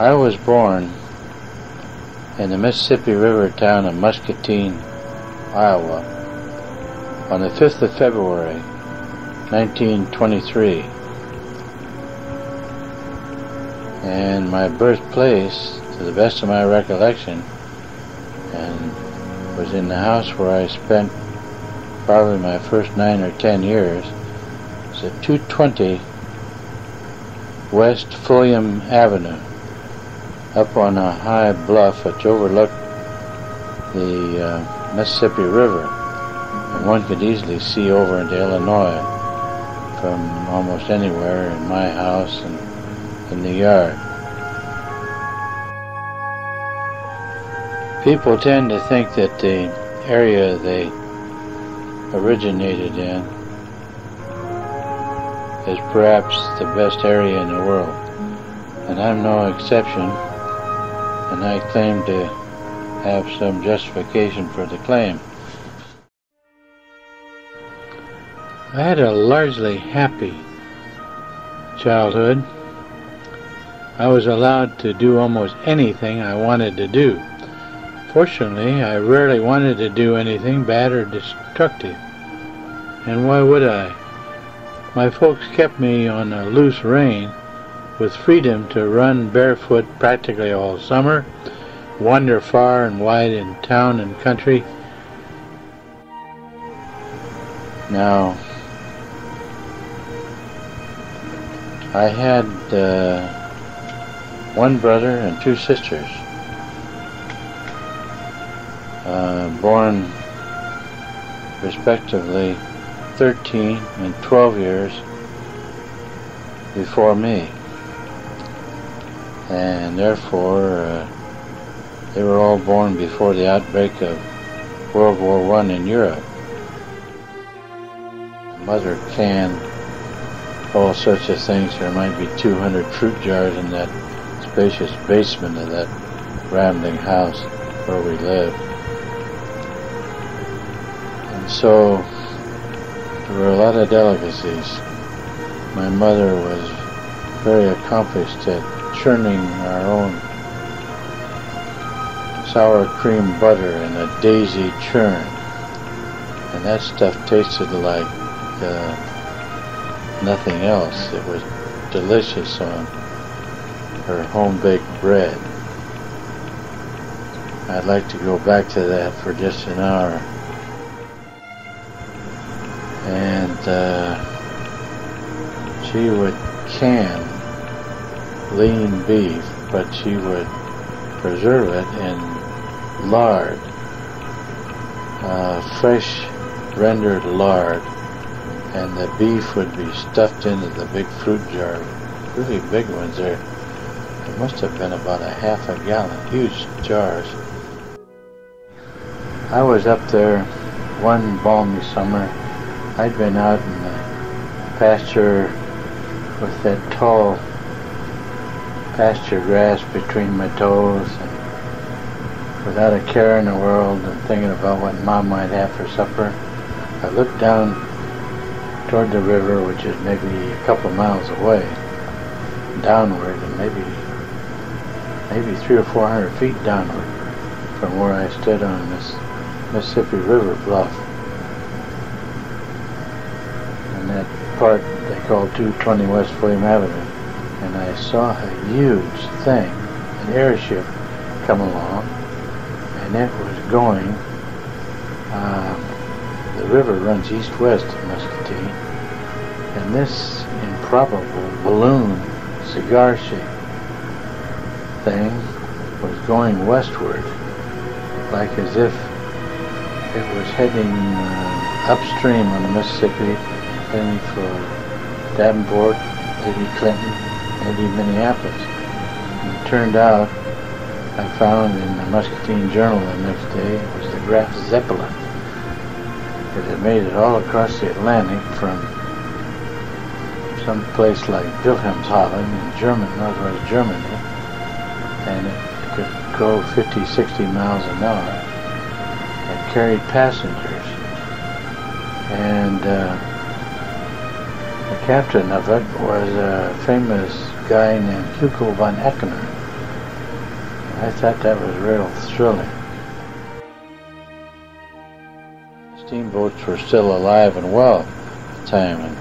I was born in the Mississippi River town of Muscatine, Iowa, on the 5th of February, 1923. And my birthplace, to the best of my recollection, and was in the house where I spent probably my first nine or ten years, is at 220 West Fulliam Avenue, up on a high bluff which overlooked the uh, Mississippi River. And one could easily see over into Illinois from almost anywhere in my house and in the yard. People tend to think that the area they originated in is perhaps the best area in the world. And I'm no exception, and I claim to have some justification for the claim. I had a largely happy childhood. I was allowed to do almost anything I wanted to do. Fortunately, I rarely wanted to do anything bad or destructive. And why would I? My folks kept me on a loose rein with freedom to run barefoot practically all summer, wander far and wide in town and country. Now, I had uh, one brother and two sisters, uh, born respectively 13 and 12 years before me. And therefore, uh, they were all born before the outbreak of World War I in Europe. Mother canned all sorts of things. There might be 200 fruit jars in that spacious basement of that rambling house where we lived. And so there were a lot of delicacies. My mother was very accomplished at churning our own sour cream butter in a daisy churn. And that stuff tasted like uh, nothing else. It was delicious on her home-baked bread. I'd like to go back to that for just an hour and uh, she would can lean beef, but she would preserve it in lard, uh, fresh rendered lard, and the beef would be stuffed into the big fruit jar, really big ones there. It must have been about a half a gallon, huge jars. I was up there one balmy summer I'd been out in the pasture with that tall pasture grass between my toes and without a care in the world and thinking about what mom might have for supper. I looked down toward the river, which is maybe a couple of miles away, downward and maybe maybe three or four hundred feet downward from where I stood on this Mississippi River bluff. And that part they call 220 West Fulliam Avenue. Saw a huge thing, an airship, come along, and it was going. Uh, the river runs east-west of Muscatine, and this improbable balloon, cigar-shaped thing was going westward, like as if it was heading uh, upstream on the Mississippi Penny for Davenport, maybe Clinton, maybe Minneapolis. And it turned out, I found in the Muscatine Journal the next day, it was the Graf Zeppelin. It had made it all across the Atlantic from some place like Wilhelmshaven in Germany, northwest Germany, and it could go 50, 60 miles an hour and carried passengers. And uh, captain of it was a famous guy named Hugo von Eckener, I thought that was real thrilling. Steamboats were still alive and well at the time, and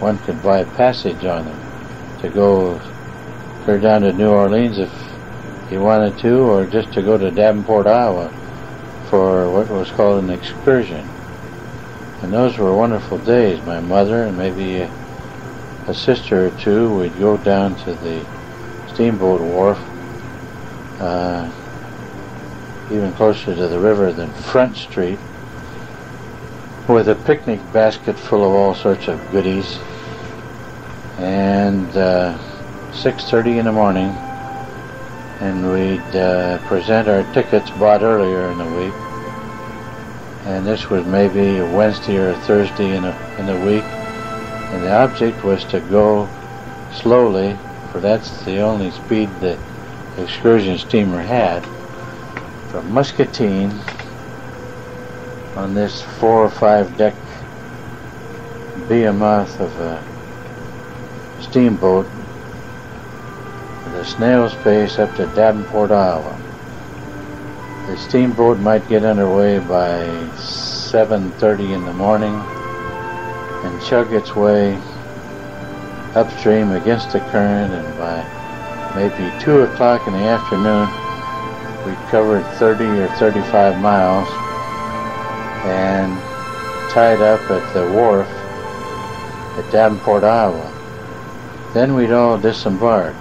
one could buy passage on them to go clear down to New Orleans if he wanted to, or just to go to Davenport, Iowa for what was called an excursion. And those were wonderful days. My mother and maybe a, sister or two, we'd go down to the steamboat wharf, uh, even closer to the river than Front Street, with a picnic basket full of all sorts of goodies. And uh, 6.30 in the morning, and we'd uh, present our tickets bought earlier in the week. And this was maybe a Wednesday or a Thursday in, a, in the week. And the object was to go slowly, for that's the only speed the excursion steamer had, from Muscatine on this four or five deck behemoth of a steamboat with a snail's pace up to Davenport, Iowa. The steamboat might get underway by 7.30 in the morning and chug its way upstream against the current and by maybe 2 o'clock in the afternoon we'd covered 30 or 35 miles and tied up at the wharf at Davenport, Iowa. Then we'd all disembark,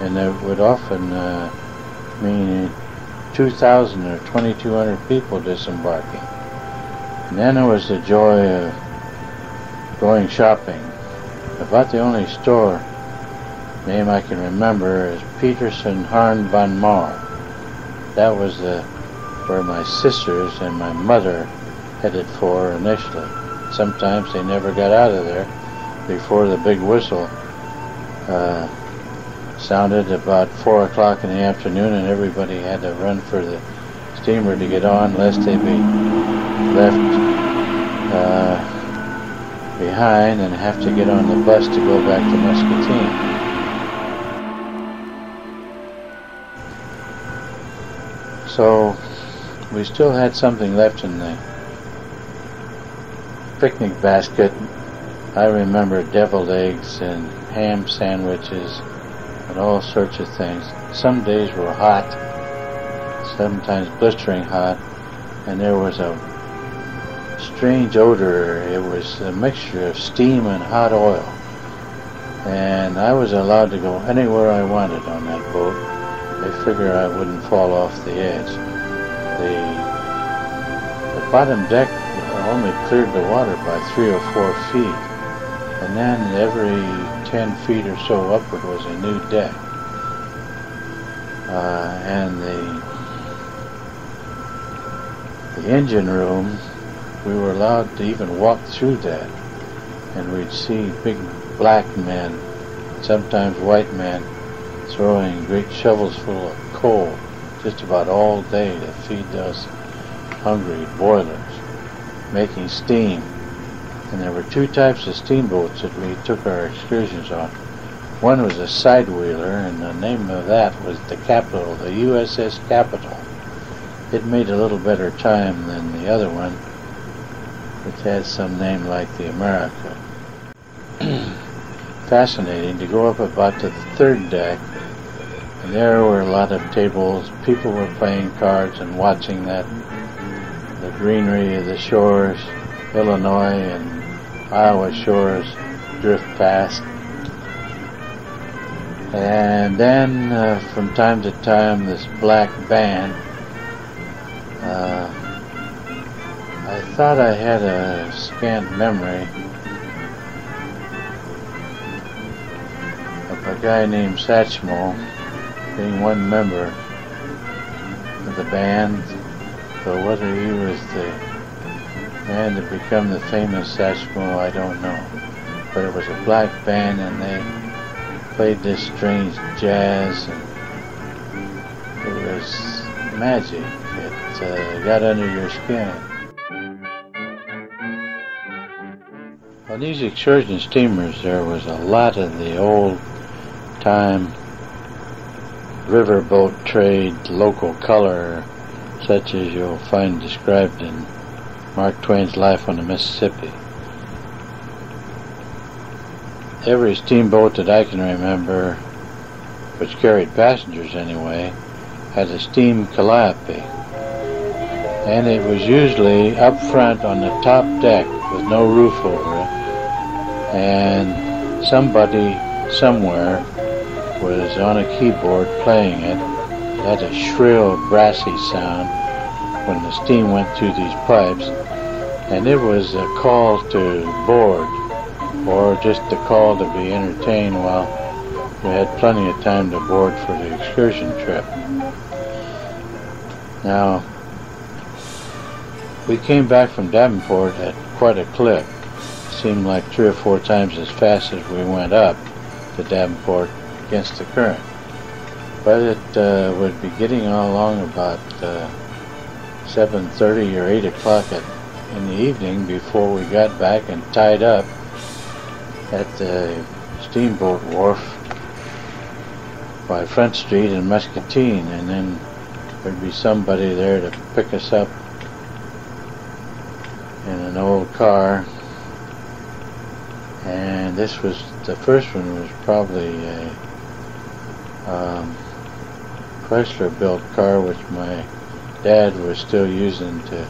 and it would often uh, mean 2,000 or 2,200 people disembarking. And then there was the joy of going shopping. About the only store name I can remember is Petersen Harn Von Maur. That was the, where my sisters and my mother headed for initially. Sometimes they never got out of there before the big whistle uh, sounded about 4 o'clock in the afternoon and everybody had to run for the steamer to get on lest they be left uh, behind and have to get on the bus to go back to Muscatine. So we still had something left in the picnic basket. I remember deviled eggs and ham sandwiches and all sorts of things. Some days were hot, sometimes blistering hot, and there was a strange odor. It was a mixture of steam and hot oil. And I was allowed to go anywhere I wanted on that boat. They figured I wouldn't fall off the edge. The, the bottom deck only cleared the water by three or four feet. And then every 10 feet or so upward was a new deck. Uh, and the, the engine room, we were allowed to even walk through that. And we'd see big black men, sometimes white men, throwing great shovels full of coal just about all day to feed those hungry boilers, making steam and there were two types of steamboats that we took our excursions on. One was a side wheeler, and the name of that was the Capitol, the USS Capitol. It made a little better time than the other one, which had some name like the America. Fascinating to go up about to the third deck, and there were a lot of tables. People were playing cards and watching that, the greenery of the shores, Illinois and Iowa shores drift past. And then uh, from time to time this black band, uh, I thought I had a scant memory of a guy named Satchmo being one member of the band, but whether he was the and to become the famous Satchmo, I don't know. But it was a black band and they played this strange jazz and it was magic. It uh, got under your skin. On these excursion steamers there was a lot of the old time riverboat trade local color such as you'll find described in Mark Twain's Life on the Mississippi. Every steamboat that I can remember, which carried passengers anyway, had a steam calliope. And it was usually up front on the top deck with no roof over. And somebody somewhere was on a keyboard playing it. It had a shrill, brassy sound when the steam went through these pipes. And it was a call to board or just a call to be entertained while we had plenty of time to board for the excursion trip. Now, we came back from Davenport at quite a clip. Seemed like three or four times as fast as we went up to Davenport against the current. But it uh, would be getting along about uh, 7.30 or 8 o'clock in the evening before we got back and tied up at the steamboat wharf by Front Street in Muscatine, and then there'd be somebody there to pick us up in an old car. And this was the first one was probably a um, Chrysler built car, which my dad was still using to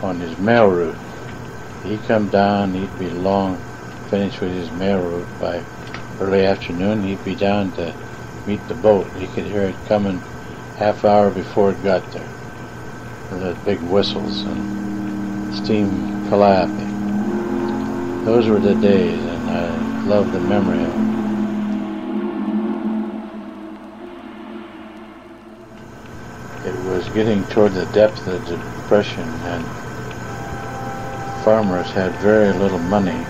on his mail route. He'd come down, he'd be long finished with his mail route by early afternoon, he'd be down to meet the boat. He could hear it coming half hour before it got there. The big whistles and steam calliope. Those were the days, and I love the memory of them. It was getting toward the depth of the depression, and farmers had very little money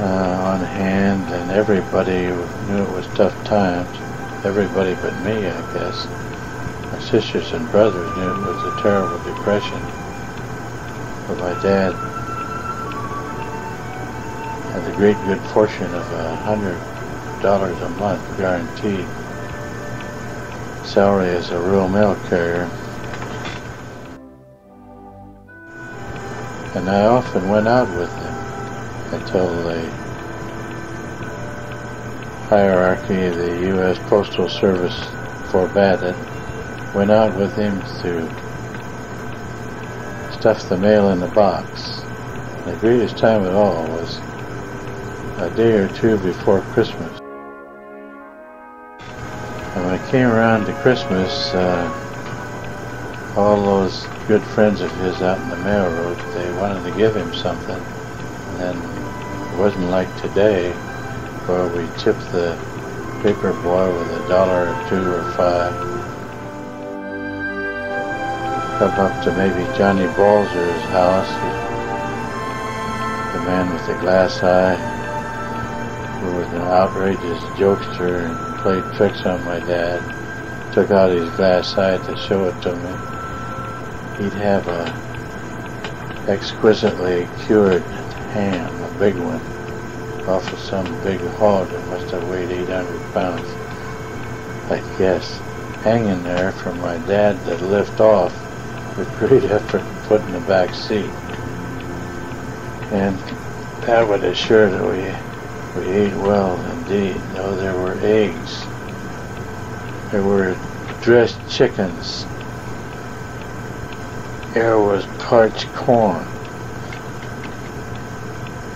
uh, on hand, and everybody knew it was tough times. Everybody but me, I guess. My sisters and brothers knew it was a terrible depression. But my dad the great good fortune of a hundred dollars a month guaranteed salary as a rural mail carrier. And I often went out with him until the hierarchy of the U.S. Postal Service forbade it, went out with him to stuff the mail in the box. The greatest time of all was a day or two before Christmas. And when it came around to Christmas, uh, all those good friends of his out in the mail route, they wanted to give him something. And then it wasn't like today where we tip the paper boy with a dollar or two or five. Come up to maybe Johnny Balzer's house, the man with the glass eye, who was an outrageous jokester and played tricks on my dad, took out his glass eye to show it to me. He'd have a exquisitely cured ham, a big one, off of some big hog that must have weighed 800 pounds. I guess, hanging there for my dad to lift off with great effort and put in the back seat. And that would assure that we, we ate well indeed. No, there were eggs. There were dressed chickens. There was parched corn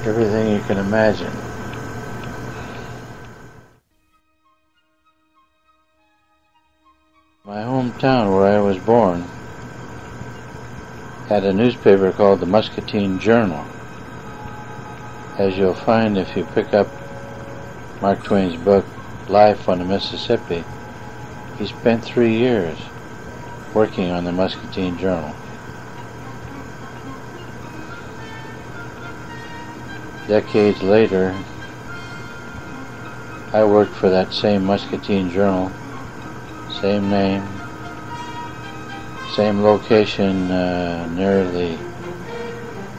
everything you can imagine. My hometown where I was born had a newspaper called the Muscatine Journal. As you'll find if you pick up Mark Twain's book, Life on the Mississippi, he spent three years working on the Muscatine Journal. Decades later, I worked for that same Muscatine Journal, same name, same location uh, near the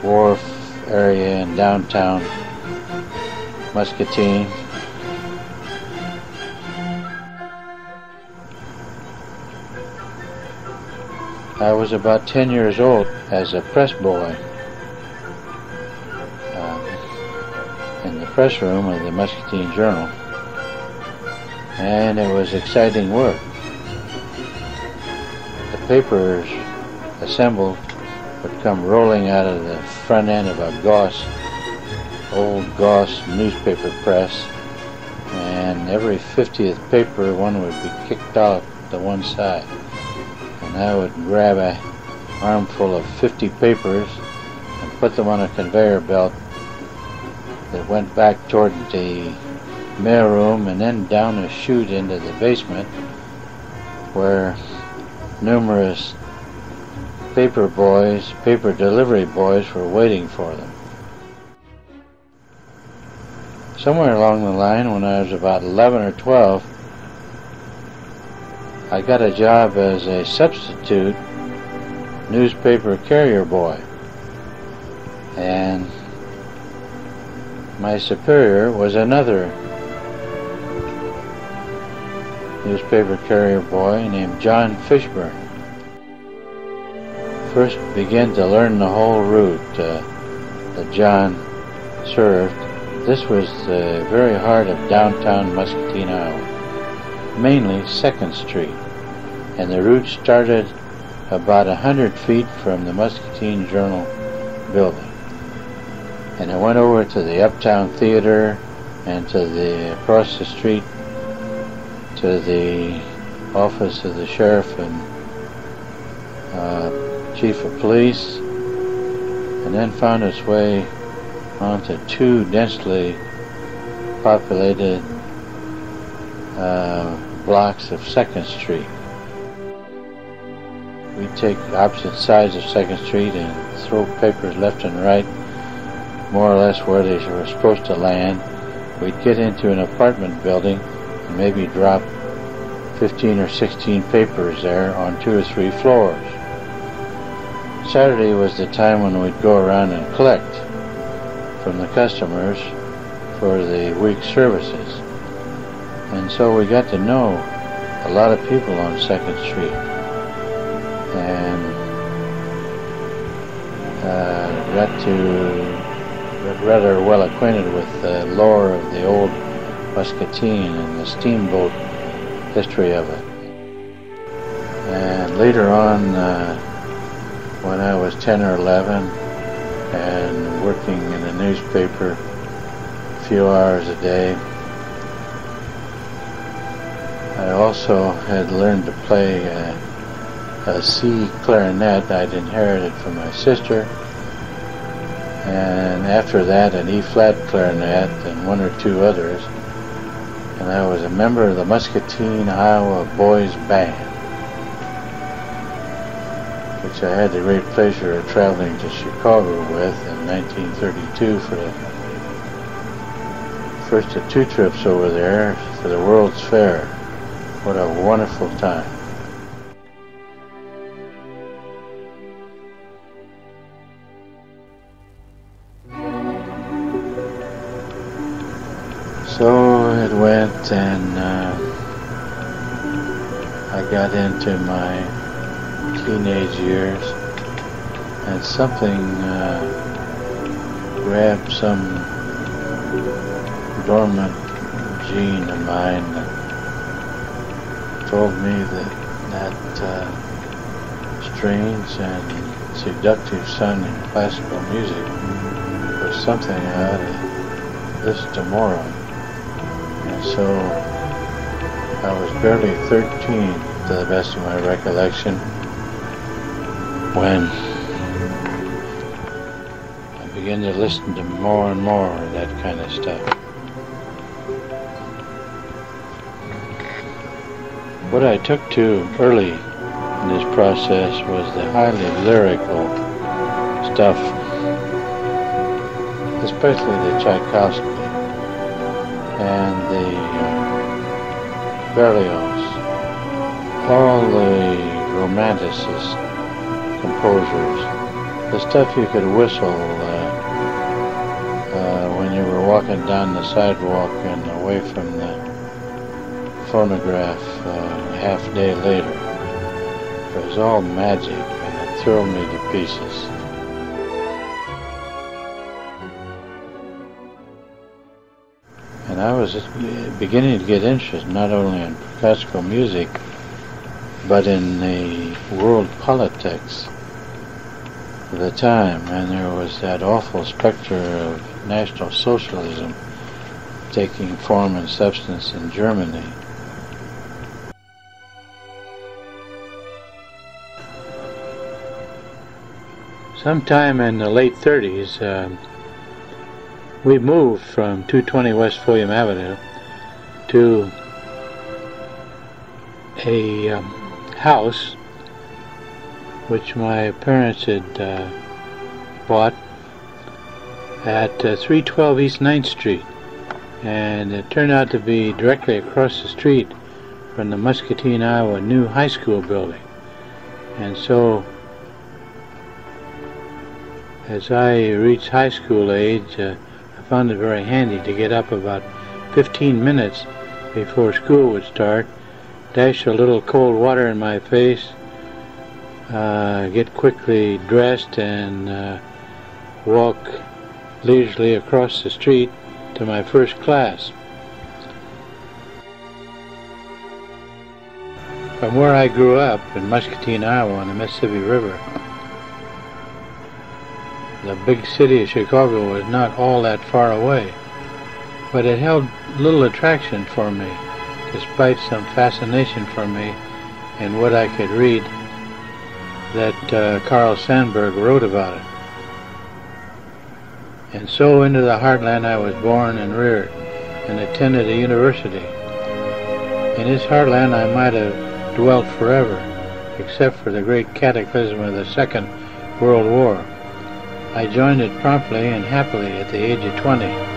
wharf area in downtown Muscatine. I was about 10 years old as a press boy uh, in the press room of the Muscatine Journal, and it was exciting work. The papers assembled would come rolling out of the front end of a Goss, old Goss newspaper press, and every 50th paper one would be kicked out to one side. And I would grab a armful of 50 papers and put them on a conveyor belt that went back toward the mailroom and then down a chute into the basement where numerous paper boys, paper delivery boys were waiting for them. Somewhere along the line when I was about 11 or 12, I got a job as a substitute newspaper carrier boy. And my superior was another newspaper carrier boy named John Fishburne. First began to learn the whole route uh, that John served. This was the very heart of downtown Muscatine, Iowa mainly 2nd Street, and the route started about a hundred feet from the Muscatine Journal building. And it went over to the Uptown Theater and to the across the street to the office of the sheriff and uh, chief of police, and then found its way onto two densely populated uh, blocks of 2nd Street. We'd take opposite sides of 2nd Street and throw papers left and right, more or less where they were supposed to land. We'd get into an apartment building and maybe drop 15 or 16 papers there on two or three floors. Saturday was the time when we'd go around and collect from the customers for the week's services. And so we got to know a lot of people on 2nd Street. And uh, got to get rather well acquainted with the lore of the old Muscatine and the steamboat history of it. And later on, uh, when I was 10 or 11 and working in a newspaper a few hours a day, I also had learned to play a, a C clarinet I'd inherited from my sister. And after that, an E flat clarinet and one or two others. And I was a member of the Muscatine, Iowa Boys Band, which I had the great pleasure of traveling to Chicago with in 1932 for the first of two trips over there for the World's Fair. What a wonderful time. So it went and uh, I got into my teenage years and something uh, grabbed some dormant gene of mine that told me that that uh, strange and seductive sound sounding classical music was something I ought to listen to more of. And so I was barely 13 to the best of my recollection when I began to listen to more and more of that kind of stuff. What I took to early in this process was the highly lyrical stuff, especially the Tchaikovsky and the uh, Berlioz, all the romanticist composers, the stuff you could whistle uh, uh, when you were walking down the sidewalk and away from the phonograph uh, half day later. It was all magic. And it thrilled me to pieces. And I was beginning to get interested not only in classical music, but in the world politics of the time. And there was that awful specter of National Socialism taking form and substance in Germany. Sometime in the late 30s, uh, we moved from 220 West Fulliam Avenue to a um, house which my parents had uh, bought at uh, 312 East 9th Street. And it turned out to be directly across the street from the Muscatine, Iowa new high school building. And so as I reached high school age uh, found it very handy to get up about 15 minutes before school would start, dash a little cold water in my face, uh, get quickly dressed, and uh, walk leisurely across the street to my first class. From where I grew up in Muscatine, Iowa on the Mississippi River, the big city of Chicago was not all that far away, but it held little attraction for me, despite some fascination for me in what I could read that uh, Carl Sandburg wrote about it. And so into the heartland I was born and reared and attended a university. In this heartland I might have dwelt forever, except for the great cataclysm of the Second World War. I joined it promptly and happily at the age of 20.